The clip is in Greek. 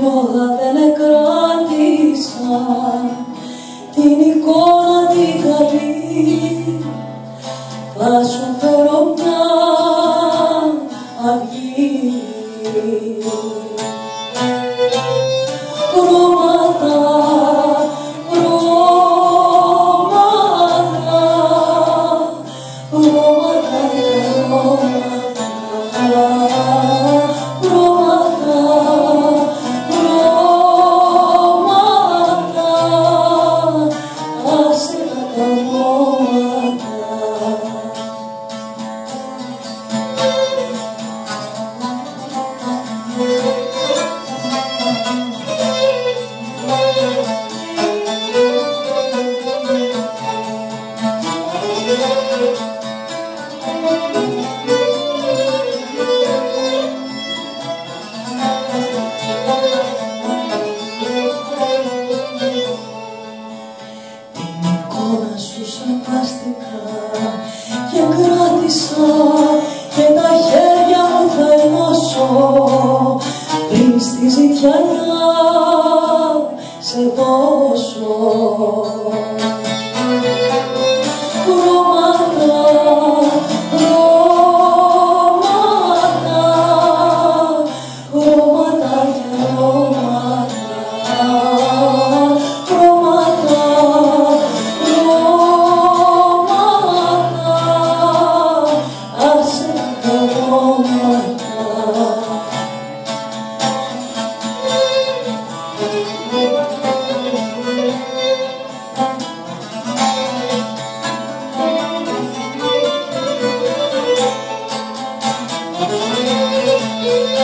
δεν κράτησα την εικόνα την καλή θα σου φέρω μια αυγή. Χρώμα Την εικόνα σου σαν σαπάστηκα και κράτησα. στη ζητιά. はい。